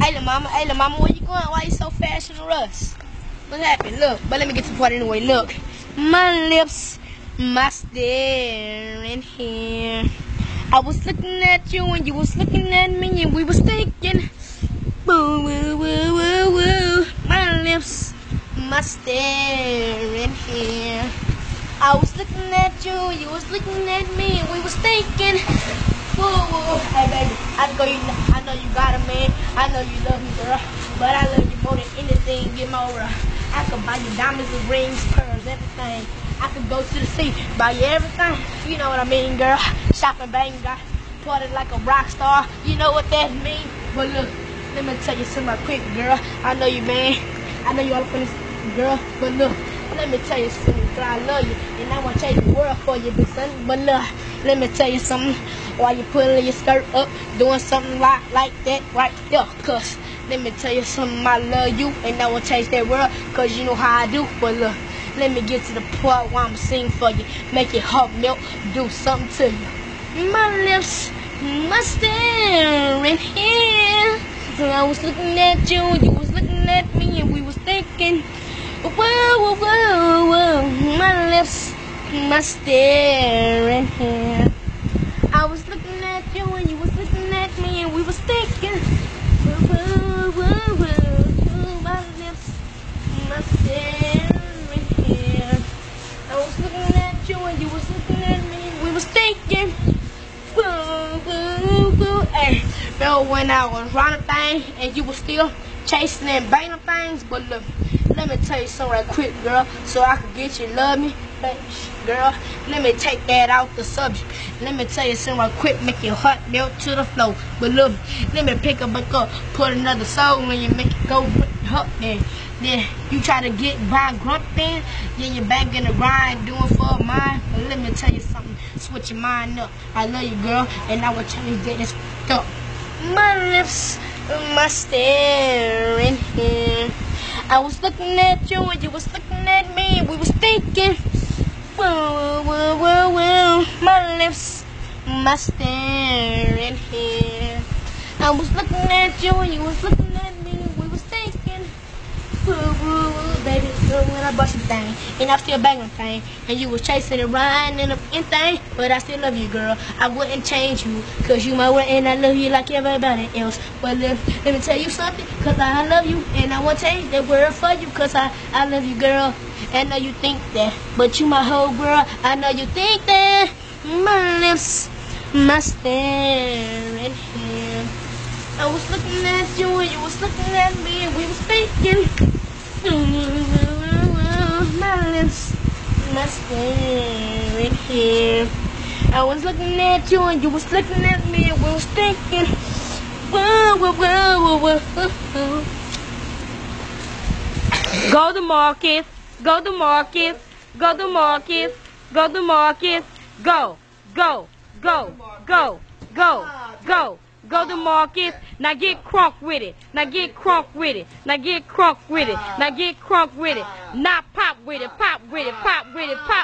Hey, little mama. Hey, little mama, where you going? Why you so fast in the rush? What happened? Look, but let me get to the part anyway. Look, my lips, my stare in here. I was looking at you and you was looking at me and we was thinking, woo, woo, woo, woo, woo. My lips, my stare in here. I was looking at you, you was looking at me, and we was thinking, woo, woo. Hey, baby, I know you, I know you got a man. I know you love me, girl, but I love you more than anything. Get more. Uh, I could buy you diamonds and rings, pearls, everything. I could go to the sea, buy you everything. You know what I mean, girl. Shopping bang, got party like a rock star. You know what that means? But look, let me tell you something quick, girl. I know you, man. I know you all up in this, girl. But look, let me tell you something, girl. I love you, and I want to change the world for you, big son. But look, let me tell you something. While you pulling your skirt up, doing something like like that right there, cause let me tell you something. I love you, and I will change that world, cause you know how I do. But look. Let me get to the part where I'm singing for you. Make your heart melt, do something to you. My lips, my staring here. So I was looking at you, you was looking at me, and we was thinking, whoa, whoa, whoa, whoa. My lips, my staring here. I was looking at you, and you was looking at me, and we was thinking, whoa, whoa, whoa, whoa. My lips, my staring here. I was looking at you and you was looking at me. We was thinking, boo, boo, boo. Hey, remember when I was running thing and you was still chasing and banging things? But look, let me tell you something quick, girl, so I can get you love me. But, girl, let me take that out the subject. Let me tell you something quick, make your heart melt to the floor. But look, let me pick up back up, put another soul and you make it go up there. Then you try to get by grunt then, you're back in the grind doing for mine. But let me tell you something, switch your mind up. I love you, girl, and I will change that this up. My lips, my staring here. I was looking at you and you was looking at me, we was thinking, My lips, my staring here. I was looking at you and you was looking at me, and we was thinking, woo, woo, woo, baby, girl, when I bust your thing, and I'm still banging thing, and you was chasing and riding and anything, but I still love you, girl. I wouldn't change you, cause you my world, and I love you like everybody else. But let, let me tell you something, cause I love you, and I want to change that word for you, cause I, I love you, girl. I know you think that, but you my whole girl. I know you think that. My lips, my staring here. I was looking at you and you was looking at me and we was thinking staring here. I was looking at you and you was looking at me and we was thinking whoa, whoa, whoa, whoa, whoa. Go to market. Go to market. Go to market. Go to market. Go. Go. Go. Go. Go. Go. Go to market. Now get crunk with it. Now get crunk with it. Now get crunk with it. Now get crunk with it. Now pop with it. Pop with it. Pop with it. Pop